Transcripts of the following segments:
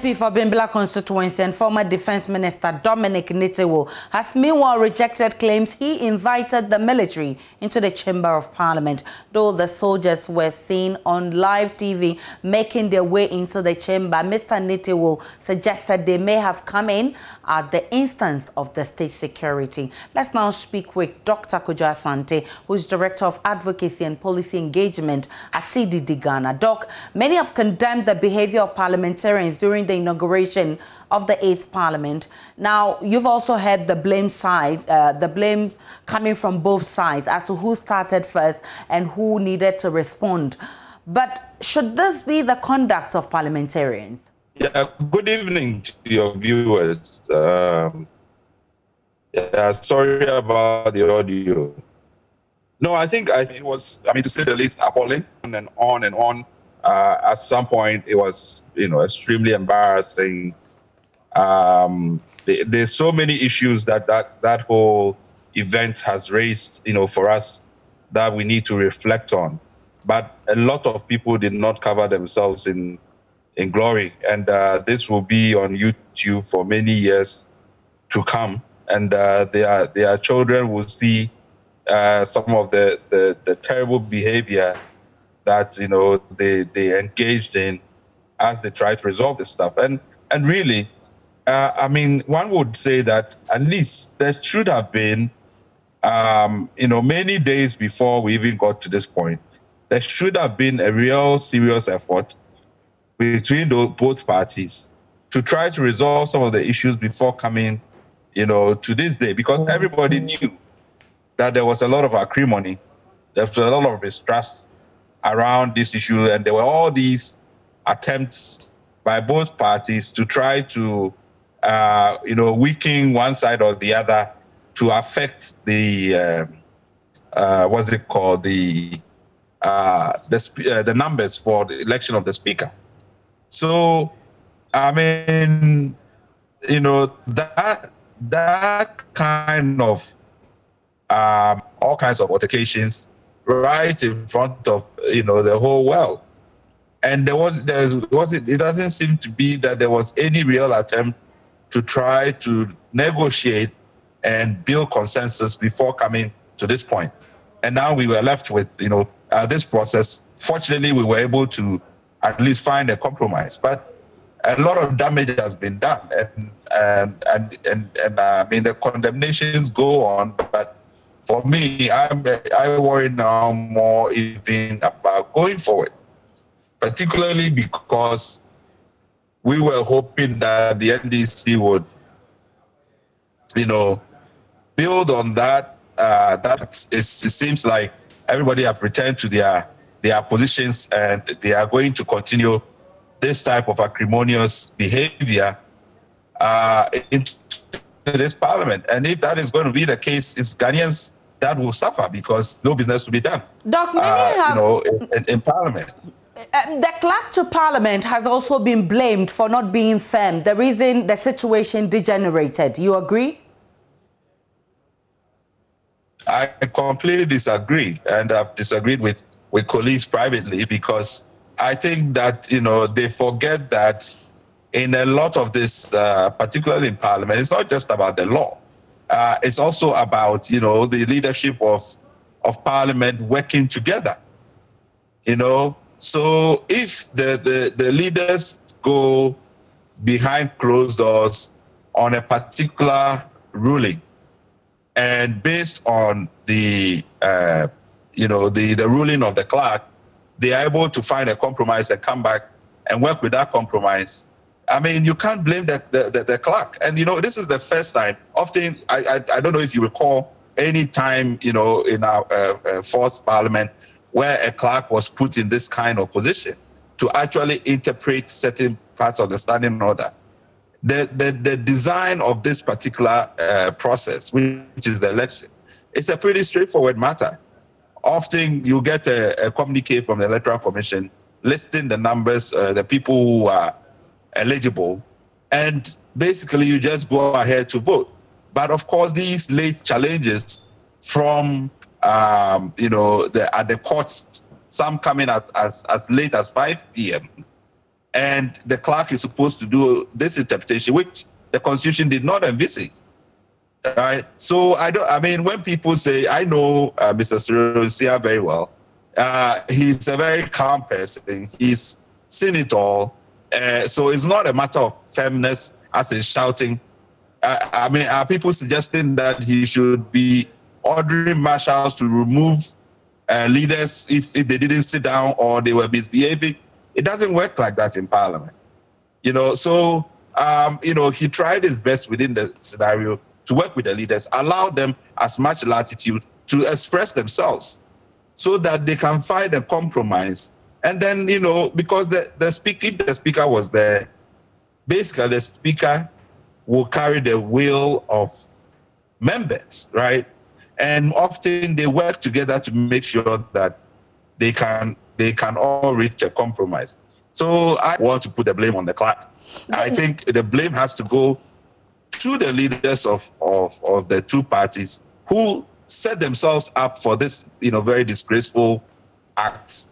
MP for Bimbilla constituency and former Defense Minister Dominic Nitiwul has meanwhile rejected claims he invited the military into the Chamber of Parliament, though the soldiers were seen on live TV making their way into the chamber. Mr. Nitiwul suggested they may have come in at the instance of the state security. Let's now speak with Dr. Kojo Asante, who is Director of Advocacy and Policy Engagement at CDD Ghana. Doc, many have condemned the behavior of parliamentarians during the inauguration of the eighth parliament. Now, you've also had the blame side, uh, the blame coming from both sides as to who started first and who needed to respond. But should this be the conduct of parliamentarians? Yeah, good evening to your viewers. Um, yeah, sorry about the audio. No, I think I, it was, I mean, to say the least, appalling and on and on uh, at some point it was you know extremely embarrassing. Um, there's so many issues that that that whole event has raised you know for us that we need to reflect on. But a lot of people did not cover themselves in in glory. And uh, this will be on youtube for many years to come. And uh, their their children will see uh, some of the, the, the terrible behavior that you know they they engaged in as they try to resolve this stuff. And and really, uh, I mean, one would say that at least there should have been, um, you know, many days before we even got to this point, there should have been a real serious effort between those, both parties to try to resolve some of the issues before coming, you know, to this day, because everybody knew that there was a lot of acrimony, there was a lot of mistrust around this issue, and there were all these attempts by both parties to try to, uh, you know, weaken one side or the other to affect the uh, uh, what's it called the uh, the uh, the numbers for the election of the speaker. So, I mean, you know that that kind of um, all kinds of altercations right in front of you know the whole world. And there was there was it, it doesn't seem to be that there was any real attempt to try to negotiate and build consensus before coming to this point. And now we were left with you know uh, this process. Fortunately, we were able to at least find a compromise, but a lot of damage has been done, and and and and, and uh, I mean the condemnations go on, but for me, I'm, I worry now more even about going forward, particularly because we were hoping that the NDC would, you know, build on that. Uh, it seems like everybody have returned to their their positions and they are going to continue this type of acrimonious behavior uh, this parliament. And if that is going to be the case, it's Ghanaians that will suffer because no business will be done. Doc, many uh, have, you know, in, in, in Parliament. Uh, the clerk to Parliament has also been blamed for not being firm, the reason the situation degenerated. You agree? I completely disagree, and I've disagreed with, with colleagues privately because I think that, you know, they forget that in a lot of this, uh, particularly in Parliament, it's not just about the law. Uh, it's also about you know the leadership of of parliament working together you know? So if the, the, the leaders go behind closed doors on a particular ruling and based on the uh, you know the, the ruling of the clerk they are able to find a compromise and come back and work with that compromise I mean, you can't blame the, the, the, the, clerk. And, you know, this is the first time. Often, I, I, I don't know if you recall any time, you know, in our uh, uh, fourth parliament where a clerk was put in this kind of position to actually interpret certain parts of the standing order. The, the, the design of this particular uh, process, which is the election, it's a pretty straightforward matter. Often you get a, a communique from the Electoral Commission listing the numbers, uh, the people who are eligible, and basically you just go ahead to vote. But of course, these late challenges from um, you know the, at the courts, some coming as, as as late as 5 p.m. and the clerk is supposed to do this interpretation, which the Constitution did not envisage. Right. So I don't. I mean, when people say, I know uh, Mr. Cyril very well. Uh, he's a very calm person. He's seen it all. Uh, so it's not a matter of firmness as in shouting. Uh, I mean, are people suggesting that he should be ordering marshals to remove uh, leaders if, if they didn't sit down or they were misbehaving? It doesn't work like that in Parliament. You know, so um, you know, he tried his best within the scenario to work with the leaders, allow them as much latitude to express themselves so that they can find a compromise. And then, you know, because the, the speaker, if the speaker was there, basically the speaker will carry the will of members, right? And often they work together to make sure that they can they can all reach a compromise. So I want to put the blame on the clerk. I think the blame has to go to the leaders of, of, of the two parties who set themselves up for this, you know, very disgraceful act.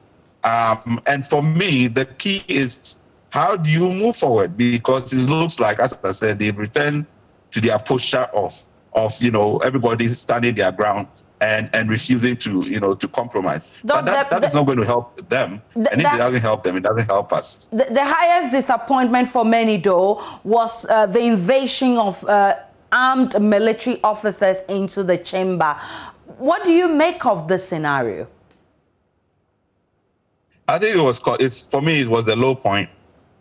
Um, and for me, the key is how do you move forward? Because it looks like, as I said, they've returned to their posture of, of you know, everybody standing their ground and and refusing to you know to compromise. but that, the, that is not going to help them. The, and if that, it doesn't help them, it doesn't help us. The, the highest disappointment for many, though, was uh, the invasion of uh, armed military officers into the chamber. What do you make of this scenario? I think it was it's for me it was the low point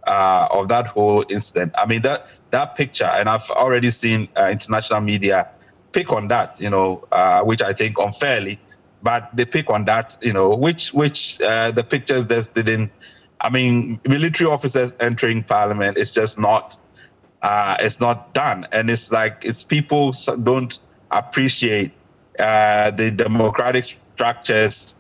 uh, of that whole incident. I mean that that picture, and I've already seen uh, international media pick on that, you know, uh, which I think unfairly, but they pick on that, you know, which which uh, the pictures just didn't. I mean, military officers entering parliament is just not. Uh, it's not done, and it's like it's people don't appreciate uh, the democratic structures,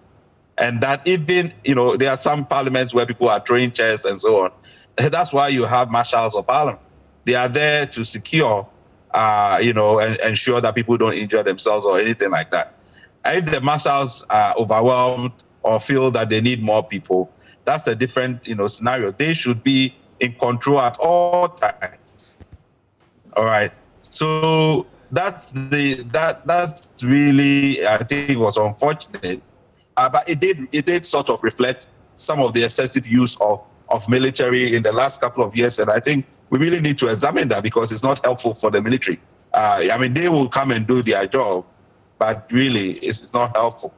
and that even you know there are some parliaments where people are throwing chairs and so on. That's why you have marshals of parliament. They are there to secure uh, you know, and ensure that people don't injure themselves or anything like that. If the marshals are overwhelmed or feel that they need more people, that's a different, you know, scenario. They should be in control at all times. All right. So that's the that that's really I think was unfortunate, uh, but it did it did sort of reflect some of the excessive use of of military in the last couple of years, and I think we really need to examine that because it's not helpful for the military. Uh, I mean, they will come and do their job, but really, it's, it's not helpful,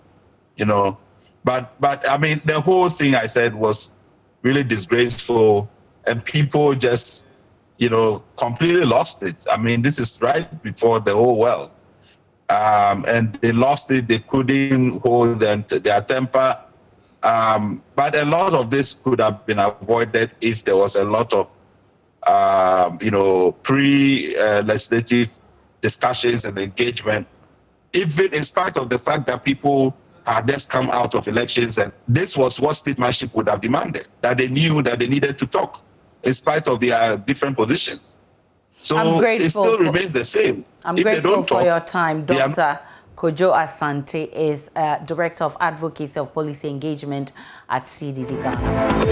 you know. But but I mean, the whole thing I said was really disgraceful, and people just, you know, completely lost it. I mean, this is right before the whole world, um, and they lost it. They couldn't hold them their temper. Um, but a lot of this could have been avoided if there was a lot of um, you know, pre-legislative discussions and engagement, even in spite of the fact that people had just come out of elections and this was what statesmanship would have demanded, that they knew that they needed to talk in spite of their different positions. So it still for, remains the same. I'm if grateful for talk, your time, Doctor. Kojo Asante is uh, Director of Advocacy of Policy Engagement at CDD Ghana.